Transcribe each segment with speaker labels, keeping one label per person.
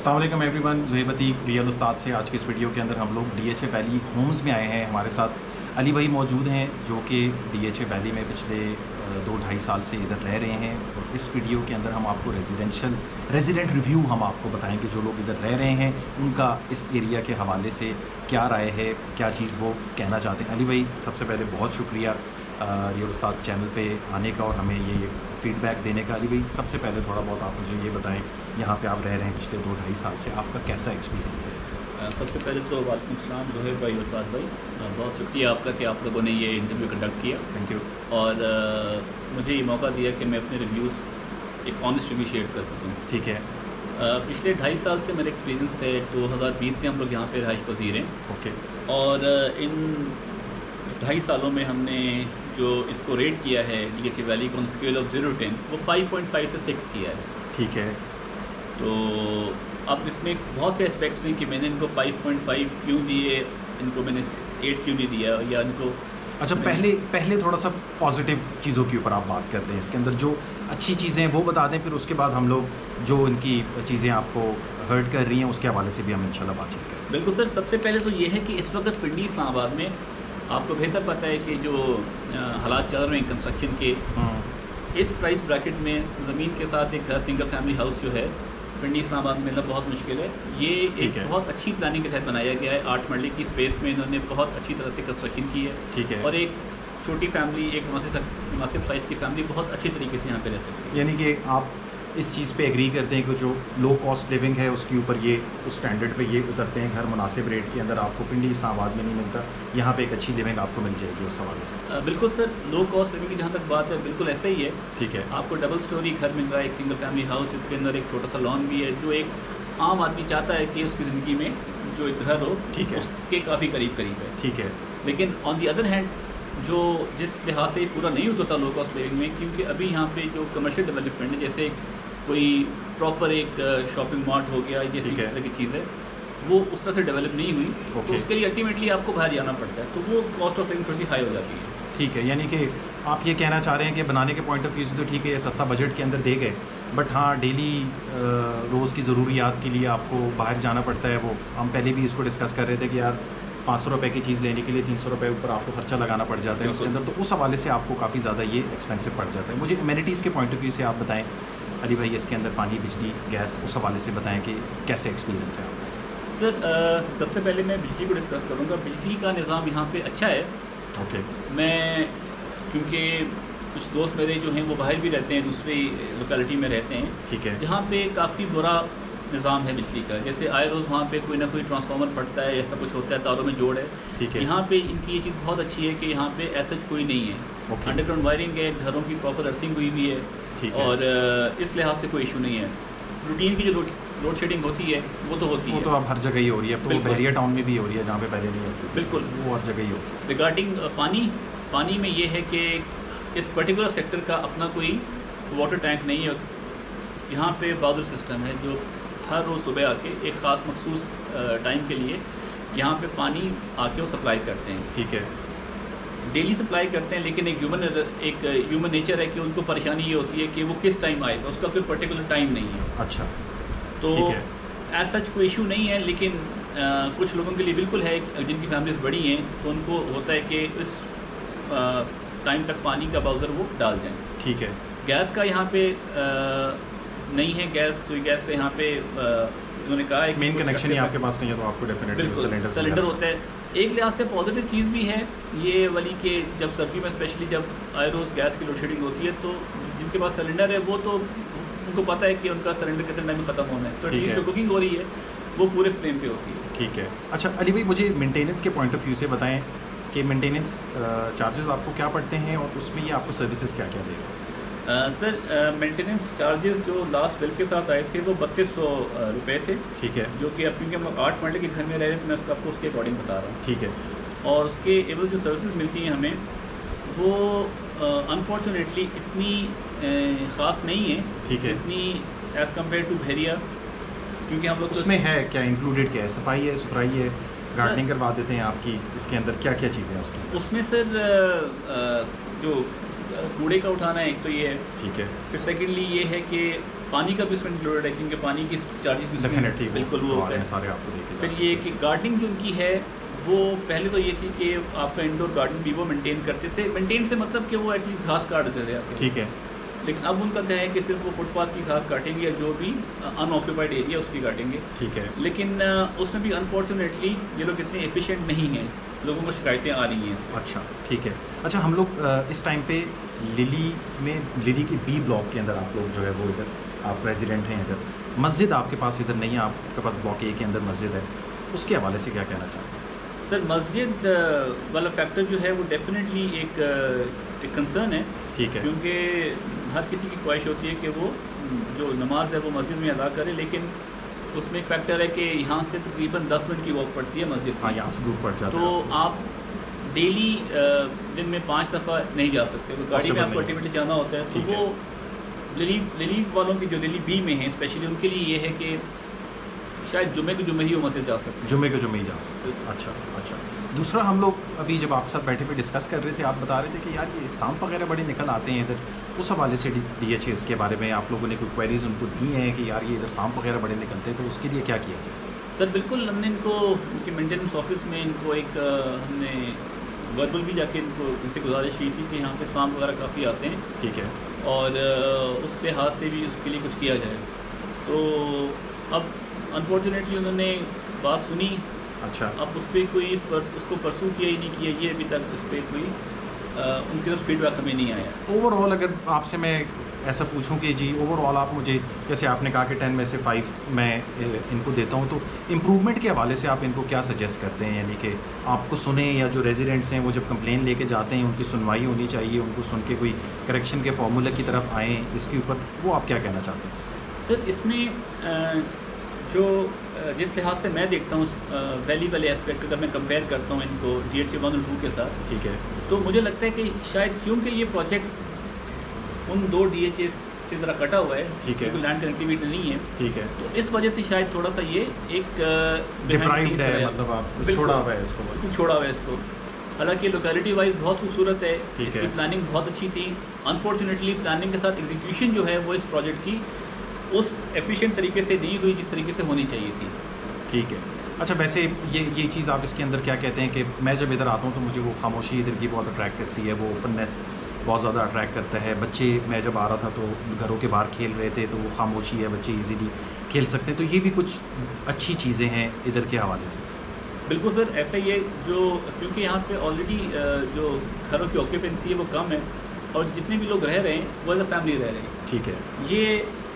Speaker 1: अल्लाम everyone जुहेबती real उस्ताद से आज के इस वीडियो के अंदर हम लोग D H A valley homes में आए हैं हमारे साथ। अली भाई मौजूद हैं, जो कि डी एच ए वैली में पिछले दो ढाई साल से इधर रह रहे हैं। और इस वीडियो के अंदर हम आपको रेजिडेंशियल रेजिडेंट रिव्यू हम आपको बताएँगे जो लोग इधर रह रहे हैं, उनका इस एरिया के हवाले से क्या राय है, क्या चीज़ वो कहना चाहते हैं। अली भाई, सबसे पहले बहुत शुक्रिया। रियल उस्ताद चैनल पे आने का और हमें ये फीडबैक देने का। अली भाई सबसे पहले थोड़ा बहुत आप मुझे ये बताएँ यहाँ पे आप रह रहे हैं पिछले दो ढाई साल से आपका कैसा एक्सपीरियंस है?
Speaker 2: सबसे पहले तो वालेकुम सलाम जोहेब भाई वसाद भाई। बहुत शुक्रिया आपका कि आप लोगों ने ये इंटरव्यू कंडक्ट किया।
Speaker 1: थैंक यू
Speaker 2: और आ, मुझे ये मौका दिया कि मैं अपने रिव्यूज़ एक ऑनेस्ट रिव्यू शेयर कर सकूँ।
Speaker 1: ठीक है।
Speaker 2: पिछले ढाई साल से मेरा एक्सपीरियंस है 2020 से हम लोग यहाँ पे रहाइश पजीर हैं।
Speaker 1: ओके
Speaker 2: और इन ढाई सालों में हमने जो इसको रेट किया है डी एच वैली को स्केल ऑफ़ ज़ीरो टेन वो 5.5 से सिक्स किया है।
Speaker 1: ठीक है।
Speaker 2: तो अब इसमें बहुत से एस्पेक्ट्स हैं कि मैंने इनको 5.5 क्यों दिए इनको मैंने 8 क्यों नहीं दिया या इनको
Speaker 1: अच्छा पहले पहले थोड़ा सा पॉजिटिव चीज़ों के ऊपर आप बात करते हैं इसके अंदर जो अच्छी चीज़ें हैं वो बता दें फिर उसके बाद हम लोग जो इनकी चीज़ें आपको हर्ट कर रही हैं उसके हवाले से भी हम इंशाल्लाह बातचीत करें
Speaker 2: बिल्कुल सर सबसे पहले तो ये है कि इस वक्त पिंडी इस्लामाबाद में आपको बेहतर पता है कि जो हालात चल रहे हैं कंस्ट्रक्शन के हम्म। इस प्राइस ब्रैकेट में ज़मीन के साथ एक घर सिंगल फैमिली हाउस जो है पिंडी इस्लामाबाद में मिलना बहुत मुश्किल है। ये एक है। बहुत अच्छी प्लानिंग के तहत बनाया गया है। आठ मरले की स्पेस में इन्होंने बहुत अच्छी तरह से कंस्ट्रक्शन की है।
Speaker 1: ठीक है।
Speaker 2: और एक छोटी फैमिली एक मुनासिब साइज़ की फैमिली बहुत अच्छी तरीके से यहाँ पे रह सकती है।
Speaker 1: यानी कि आप इस चीज़ पे एग्री करते हैं कि जो लो कॉस्ट लिविंग है उसके ऊपर ये उस स्टैंडर्ड पे ये उतरते हैं घर मुनासिब रेट के अंदर आपको पिंडी इस्लामाबाद में नहीं मिलता। यहाँ पे एक अच्छी लिविंग आपको मिल जाएगी उस हवाले
Speaker 2: से। बिल्कुल सर लो कॉस्ट लिविंग की जहाँ तक बात है बिल्कुल ऐसा ही है।
Speaker 1: ठीक है।
Speaker 2: आपको डबल स्टोरी घर मिल रहा है एक सिंगल फैमिली हाउस इसके अंदर एक छोटा सा लॉन भी है जो एक आम आदमी चाहता है कि उसकी ज़िंदगी में जो एक घर हो
Speaker 1: ठीक है।
Speaker 2: उसके काफ़ी करीब करीब है।
Speaker 1: ठीक है।
Speaker 2: लेकिन ऑन दी अदर हैंड जो जिस लिहाज से पूरा नहीं होता लो कॉस्ट लिविंग में क्योंकि अभी यहाँ पे जो कमर्शियल डेवलपमेंट है जैसे कोई प्रॉपर एक शॉपिंग मॉल हो गया जैसी इस तरह की चीज़ है। वो उस तरह से डेवलप नहीं हुई okay. तो उसके लिए अल्टीमेटली आपको बाहर जाना पड़ता है तो वो कॉस्ट ऑफ़ लिविंग थोड़ी हाई हो जाती है।
Speaker 1: ठीक है यानी कि आप ये कहना चाह रहे हैं कि बनाने के पॉइंट ऑफ़ व्यू से तो ठीक है ये सस्ता बजट के अंदर दे गए बट हाँ डेली रोज़ की ज़रूरियात के लिए आपको बाहर जाना पड़ता है वो। हम पहले भी इसको डिस्कस कर रहे थे कि यार पाँच सौ रुपये की चीज़ लेने के लिए तीन सौ रुपये ऊपर आपको खर्चा लगाना पड़ जाता है उसके अंदर तो उस हवाले से आपको काफ़ी ज़्यादा ये एक्सपेंसिव पड़ जाता है। मुझे अम्यूनिटीज़ के पॉइंट ऑफ़ व्यू से आप बताएँ। अली भाई इसके अंदर पानी बिजली गैस उस हवाले से बताएँ कि कैसे एक्सपीरियंस है आपका।
Speaker 2: सर सबसे पहले मैं बिजली को डिस्कस करूँगा। बिजली का निज़ाम यहाँ पे अच्छा है।
Speaker 1: ओके
Speaker 2: मैं क्योंकि कुछ दोस्त मेरे जो हैं वो बाहर भी रहते हैं दूसरी लोकेलिटी में रहते हैं।
Speaker 1: ठीक है।
Speaker 2: जहाँ पे काफ़ी बुरा निज़ाम है बिजली का। जैसे आए रोज़ वहाँ पे कोई ना कोई ट्रांसफार्मर पड़ता है ऐसा कुछ होता है तारों में जोड़ है।
Speaker 1: ठीक है।
Speaker 2: यहाँ पे इनकी ये चीज़ बहुत अच्छी है कि यहाँ पे ऐसा कोई नहीं है। अंडरग्राउंड वायरिंग है घरों की प्रॉपर अर्थिंग हुई भी है और इस लिहाज से कोई इशू नहीं है। रूटीन की जो लोड शेडिंग होती है वो तो होती
Speaker 1: वो
Speaker 2: है।
Speaker 1: तो अब हर जगह ही हो रही है। तो बहरिया टाउन में भी हो रही है जहाँ पे पहले नहीं होती।
Speaker 2: बिल्कुल।
Speaker 1: वो हर जगह ही होती
Speaker 2: है रिगार्डिंग पानी पानी में ये है कि इस पर्टिकुलर सेक्टर का अपना कोई वाटर टैंक नहीं है। यहाँ पे बाउदर सिस्टम है जो हर रोज़ सुबह आके एक ख़ास मखसूस टाइम के लिए यहाँ पे पानी आके वो सप्लाई करते हैं।
Speaker 1: ठीक है।
Speaker 2: डेली सप्लाई करते हैं लेकिन एक ह्यूमन एक ह्यूमन नेचर है कि उनको परेशानी ये होती है कि वो किस टाइम आएगा उसका कोई पर्टिकुलर टाइम नहीं है।
Speaker 1: अच्छा।
Speaker 2: तो एज सच कोई इशू नहीं है लेकिन आ, कुछ लोगों के लिए बिल्कुल है जिनकी फैमिलीज़ बड़ी हैं तो उनको होता है कि इस टाइम तक पानी का बाउज़र वो डाल जाएँ
Speaker 1: ठीक है।
Speaker 2: गैस का यहाँ पे आ, नहीं है गैस सुई गैस का यहाँ पे उन्होंने कहा है
Speaker 1: मेन कनेक्शन ही आपके पास नहीं है तो आपको डेफिनेटली सिलेंडर
Speaker 2: सिलेंडर होता है। एक लिहाज से पॉजिटिव चीज़ भी है ये वाली कि जब सर्दी में स्पेशली जब आए रोज़ गैस की लोड शेडिंग होती है तो जिनके पास सिलेंडर है वो तो उनको पता है कि उनका सिलेंडर कितने टाइम में ख़त्म होना है। तो एटलीस्ट जो कुकिंग हो रही है वो पूरे फ्लेम पे होती है।
Speaker 1: ठीक है। अच्छा अली भाई मुझे मेंटेनेंस के पॉइंट ऑफ़ व्यू से बताएँ कि मेंटेनेंस चार्जेस आपको क्या पड़ते हैं और उसमें ये आपको सर्विसेज़ क्या क्या देगा
Speaker 2: सर मेंटेनेंस चार्जेस जो लास्ट बिल के साथ आए थे वो बत्तीस सौ रुपये थे।
Speaker 1: ठीक है।
Speaker 2: जो कि अब क्योंकि हम आठ मरले के घर में रह रहे हैं तो मैं उसका आपको उसके अकॉर्डिंग बता रहा हूँ।
Speaker 1: ठीक है।
Speaker 2: और उसके एवज जो सर्विसेज़ मिलती हैं हमें वो अनफॉर्चुनेटली इतनी ख़ास नहीं है
Speaker 1: ठीक है।
Speaker 2: इतनी एज़ कंपेयर टू भेरिया क्योंकि हम लोग
Speaker 1: तो उसमें है क्या इंक्लूडेड क्या है? सफ़ाई है सुथराई है गार्डनिंग करवा देते हैं आपकी इसके अंदर क्या क्या चीज़ें हैं उसकी?
Speaker 2: उसमें सर जो कूड़े का उठाना है एक तो ये है।
Speaker 1: ठीक है।
Speaker 2: फिर सेकेंडली ये है कि पानी का भी उसमें इंक्लूडेड है क्योंकि पानी की चार्जेस
Speaker 1: डेफिनेटली
Speaker 2: बिल्कुल वो होता है।
Speaker 1: सारे आपको लेके
Speaker 2: फिर ये कि गार्डनिंग जो उनकी है वो पहले तो ये थी कि आपका इंडोर गार्डन भी वो मेंटेन करते थे। मेंटेन से मतलब कि वो एटलीस्ट घास काट देते थे आपके।
Speaker 1: ठीक है।
Speaker 2: लेकिन अब उनका क्या है कि सिर्फ़ वो फुटपाथ की घास काटेंगे या जो भी अनऑक्यूपाइड एरिया उसकी काटेंगे।
Speaker 1: ठीक है।
Speaker 2: लेकिन उसमें भी अनफॉर्चुनेटली ये लोग इतने एफिशिएंट नहीं हैं। लोगों को शिकायतें आ रही हैं इस
Speaker 1: अच्छा ठीक है। अच्छा हम लोग इस टाइम पे लिली में लिली के बी ब्लॉक के अंदर आप लोग जो है वो इधर आप रेजिडेंट हैं इधर। मस्जिद आपके पास इधर नहीं है आपके पास ब्लॉक ए के अंदर मस्जिद है। उसके हवाले से क्या कहना चाहते हैं?
Speaker 2: सर मस्जिद वाला फैक्टर जो है वो डेफिनेटली एक एक कंसर्न है।
Speaker 1: ठीक है।
Speaker 2: क्योंकि हर किसी की ख्वाहिश होती है कि वो जो नमाज़ है वो मस्जिद में अदा करे लेकिन उसमें एक फैक्टर है कि यहाँ से तकरीबन 10 मिनट की वॉक पड़ती है मस्जिद
Speaker 1: हाँ यहाँ से दूर पड़ जाता
Speaker 2: तो
Speaker 1: है
Speaker 2: आप डेली दिन में पाँच दफ़ा नहीं जा सकते तो गाड़ी में आपको अल्टीमेटली जाना होता है तो वो लिली लिली वालों की जो लिली बी में है स्पेशली उनके लिए ये है कि शायद जुमे के जुमे ही वो मस्जिद जा सकते हैं।
Speaker 1: जुमे के जुमे ही जा सकते हैं। अच्छा अच्छा। दूसरा हम लोग अभी जब आपके साथ बैठे हुए डिस्कस कर रहे थे आप बता रहे थे कि यार ये सांप वगैरह बड़े निकल आते हैं इधर उस हवाले से डी एच इसके बारे में आप लोगों ने कोई क्वेरीज उनको दी हैं कि यार ये इधर सांप वगैरह बड़े निकलते हैं तो उसके लिए क्या किया जाए?
Speaker 2: सर बिल्कुल हमने इनको उनके मेंटेनेंस ऑफ़िस में इनको एक हमने वर्बल भी जाके इनको इनसे गुजारिश की थी कि यहाँ पे सांप वगैरह काफ़ी आते हैं।
Speaker 1: ठीक है।
Speaker 2: और उस लिहाज से भी उसके लिए कुछ किया जाए। तो अब अनफॉर्चुनेटली उन्होंने बात सुनी।
Speaker 1: अच्छा।
Speaker 2: अब उस पर कोई उसको परसू किया ही नहीं किया ये अभी तक उस पर कोई उनकी तरफ़ फीडबैक हमें नहीं आया।
Speaker 1: ओवरऑल अगर आपसे मैं ऐसा पूछूँ कि जी ओवरऑल आप मुझे जैसे आपने कहा कि टेन में से फाइव मैं इनको देता हूँ तो इम्प्रूवमेंट के हवाले से आप इनको क्या सजेस्ट करते हैं? यानी कि आपको सुने या जो रेजिडेंट्स हैं वो जब कंप्लेन लेके जाते हैं उनकी सुनवाई होनी चाहिए उनको सुन के कोई करेक्शन के फार्मूला की तरफ़ आएँ इसके ऊपर वो आप क्या कहना चाहते हैं
Speaker 2: सर इसमें जो जिस लिहाज से मैं देखता हूँ वैली वाले एस्पेक्ट अगर मैं कंपेयर करता हूँ इनको डी एच वन टू के साथ
Speaker 1: ठीक है।
Speaker 2: तो मुझे लगता है कि शायद क्योंकि ये प्रोजेक्ट उन दो डी एच से ज़रा कटा हुआ है
Speaker 1: ठीक है।
Speaker 2: क्योंकि लैंड कनेक्टिविटी नहीं है
Speaker 1: ठीक है।
Speaker 2: तो इस वजह से शायद थोड़ा सा ये एक
Speaker 1: डिप्राइव्ड है मतलब आप छोड़ा हुआ है इसको बस।
Speaker 2: छोड़ा हुआ है इसको। हालाँकि लोकेलिटी वाइज बहुत खूबसूरत है इसकी प्लानिंग बहुत अच्छी थी। अनफॉर्चुनेटली प्लानिंग के साथ एग्जीक्यूशन जो है वो इस प्रोजेक्ट की उस एफिशिएंट तरीके से नहीं हुई जिस तरीके से होनी चाहिए थी।
Speaker 1: ठीक है। अच्छा वैसे ये ये चीज़ आप इसके अंदर क्या कहते हैं कि मैं जब इधर आता हूँ तो मुझे वो खामोशी इधर की बहुत अट्रैक्ट करती है, वो ओपननेस बहुत ज़्यादा अट्रैक्ट करता है। बच्चे, मैं जब आ रहा था तो घरों के बाहर खेल रहे थे तो वो खामोशी है, बच्चे इजीली खेल सकते हैं। तो ये भी कुछ अच्छी चीज़ें हैं इधर के हवाले से।
Speaker 2: बिल्कुल सर, ऐसा ही है जो, क्योंकि यहाँ पे ऑलरेडी जो घरों की ऑक्यूपेंसी है वो कम है। और जितने भी लोग रह रहे हैं वो एज अ फैमिली रह रहे हैं।
Speaker 1: ठीक है।
Speaker 2: ये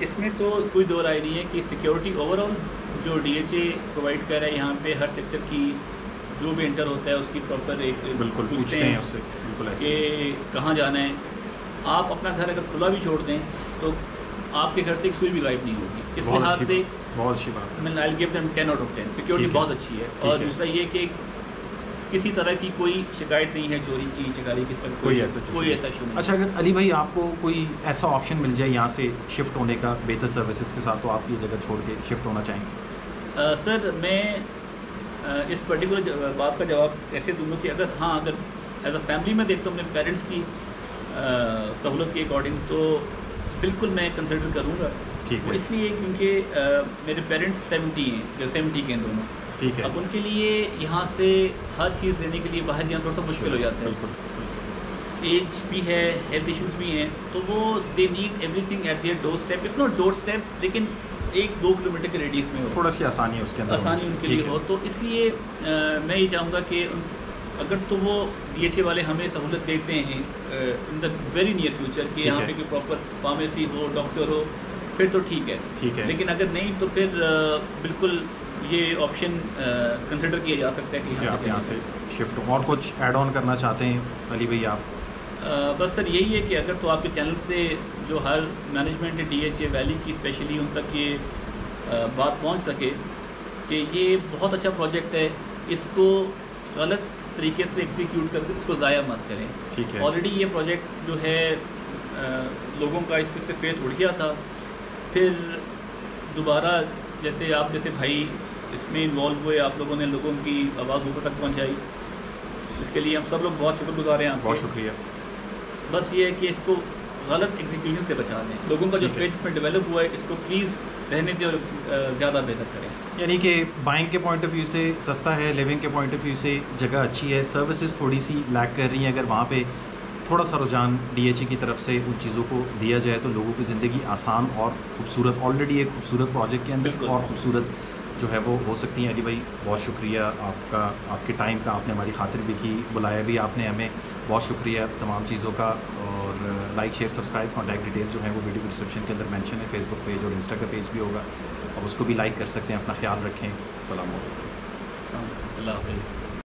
Speaker 2: इसमें तो कोई दो राय नहीं है कि सिक्योरिटी ओवरऑल जो डीएचए प्रोवाइड कर रहा है यहाँ पे हर सेक्टर की जो भी इंटर होता है उसकी प्रॉपर एक
Speaker 1: बिल्कुल पूछते हैं उससे। बिल्कुल ऐसे
Speaker 2: कि कहाँ जाना है। आप अपना घर अगर खुला भी छोड़ दें तो आपके घर से एक सुई भी गायब नहीं होगी। इस लिहाज से
Speaker 1: बहुत अच्छी बात।
Speaker 2: मैं I give them ten out of ten security बहुत अच्छी है। और दूसरा ये कि किसी तरह की कोई शिकायत नहीं है चोरी की चकारी की सब
Speaker 1: कोई ऐसा
Speaker 2: कोई ऐसा इशू नहीं
Speaker 1: अच्छा अगर अली भाई आपको कोई ऐसा ऑप्शन मिल जाए यहाँ से शिफ्ट होने का बेहतर सर्विसेज़ के साथ तो आप ये जगह छोड़ के शिफ्ट होना चाहेंगे?
Speaker 2: सर मैं इस पर्टिकुलर बात का जवाब ऐसे दूँगा कि अगर हाँ अगर एज अ फैमिली में देखता हूँ अपने पेरेंट्स की सहूलत के अकॉर्डिंग तो बिल्कुल मैं कंसिडर करूँगा।
Speaker 1: ठीक है।
Speaker 2: इसलिए क्योंकि मेरे पेरेंट्स सेवेंटी हैं सेवेंटी के हैं। दोनों
Speaker 1: ठीक है।
Speaker 2: अब उनके लिए यहाँ से हर चीज़ लेने के लिए बाहर जाना थोड़ा सा मुश्किल हो जाता है।
Speaker 1: बिल्कुल
Speaker 2: एज भी है हेल्थ इश्यूज़ भी हैं तो वो they need everything at their doorstep if not doorstep लेकिन एक दो किलोमीटर के रेडियस में हो।
Speaker 1: थोड़ा सी आसानी है उसके अंदर
Speaker 2: आसानी उनके लिए हो। तो इसलिए अ, मैं ये चाहूँगा कि अगर तो वो डी वाले हमें सहूलत देते हैं in the very near future कि यहाँ पे कोई प्रॉपर फार्मेसी हो डॉक्टर हो फिर तो ठीक है।
Speaker 1: ठीक है।
Speaker 2: लेकिन अगर नहीं तो फिर अ, बिल्कुल ये ऑप्शन कंसिडर किया जा सकता है कि
Speaker 1: आप
Speaker 2: से
Speaker 1: यहाँ से शिफ्ट और कुछ ऐड ऑन करना चाहते हैं अली भाई आप?
Speaker 2: अ, बस सर यही है कि अगर तो आपके चैनल से जो हर मैनेजमेंट डी वैली की स्पेशली उन तक ये अ, बात पहुँच सके कि ये बहुत अच्छा प्रोजेक्ट है। इसको गलत तरीके से एग्जीक्यूट करके इसको ज़ाया मत करें।
Speaker 1: ठीक है।
Speaker 2: ऑलरेडी ये प्रोजेक्ट जो है अ, लोगों का इसमें से फेथ उड़ गया था। फिर दोबारा जैसे आप जैसे भाई इसमें इन्वॉल्व हुए आप लोगों ने लोगों की आवाज़ ऊपर तक पहुँचाई। इसके लिए हम सब लोग बहुत शुक्रगुजार हैं
Speaker 1: बहुत शुक्रिया।
Speaker 2: बस ये है कि इसको गलत एग्जीक्यूशन से बचा लें। लोगों का जो। फेथ इसमें डेवलप हुआ है इसको प्लीज़ रहने दें और ज़्यादा बेहतर करें।
Speaker 1: यानी कि बाइंग के पॉइंट ऑफ़ व्यू से सस्ता है लिविंग के पॉइंट ऑफ़ व्यू से जगह अच्छी है सर्विसेज़ थोड़ी सी लैक कर रही हैं। अगर वहाँ पे थोड़ा सा रुझान डीएचए की तरफ़ से उन चीज़ों को दिया जाए तो लोगों की ज़िंदगी आसान और खूबसूरत ऑलरेडी एक खूबसूरत प्रोजेक्ट के अंदर
Speaker 2: बिल्कुल।
Speaker 1: और खूबसूरत जो है वो हो सकती हैं। अली भाई, बहुत शुक्रिया आपका, आपके टाइम का, आपने हमारी खातिर भी की, बुलाया भी आपने हमें। बहुत शुक्रिया तमाम चीज़ों का और like share subscribe contact detail जो है वो वीडियो डिस्क्रिप्शन के अंदर मेंशन है। फेसबुक पेज और इंस्टा का पेज भी होगा। और उसको भी लाइक कर सकते हैं, अपना ख्याल रखें। सलाम
Speaker 2: अल्लाह हाफिज़